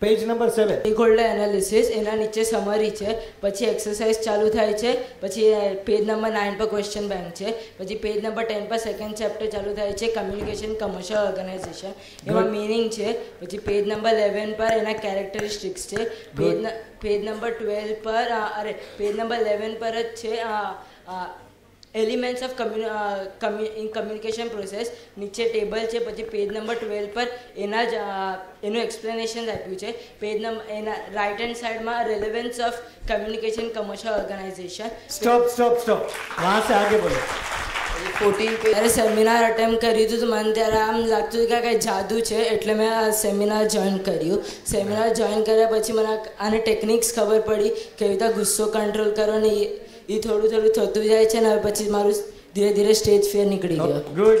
Page number seven stakeholder analysis એના નીચે summary છે પછી એક્સરસાઇઝ ચાલુ થાય છે પછી પેજ નંબર નાઇન પર ક્વેશ્ચન બેંક છે પછી પેજ નંબર ટેન પર સેકન્ડ ચેપ્ટર ચાલુ થાય છે કમ્યુનિકેશન કમર્શિયલ ઓર્ગેનાઇઝેશન એમાં મિનિંગ છે પછી પેજ નંબર ઇલેવન પર એના કેરેક્ટરિસ્ટિક્સ છે પેજ પેજ નંબર ટ્વેલ્વ પર અરે પેજ નંબર ઇલેવન પર જ છે એલિમેન્ટ્સ ઓફ કમ્યુ ઇન કમ્યુનિકેશન પ્રોસેસ નીચે ટેબલ છે પછી પેજ નંબર ટ્વેલ્વ પર એના જ એનું એક્સપ્લેનેશન આપ્યું છે. પેજ નંબર એના રાઇટ હેન્ડ સાઈડમાં relevance of communication commercial organisation stop stop stop વહાં સે આગે બોલો. ફોર્ટીન ત્યારે સેમિનાર અટેમ્પ કર્યું હતું. તો મને ત્યારે આમ લાગતું હતું કે કંઈ જાદુ છે એટલે મેં આ સેમિનાર જોઈન કર્યું. સેમિનાર જોઈન કર્યા પછી મને આની આને ટેકનિક્સ ખબર પડી કેવી રીતે ગુસ્સો કંટ્રોલ કરો ને એ થોડું થોડું થતું જાય છે ને હવે પછી મારું ધીરે ધીરે સ્ટેજ ફિયર નીકળી ગયો. ગુડ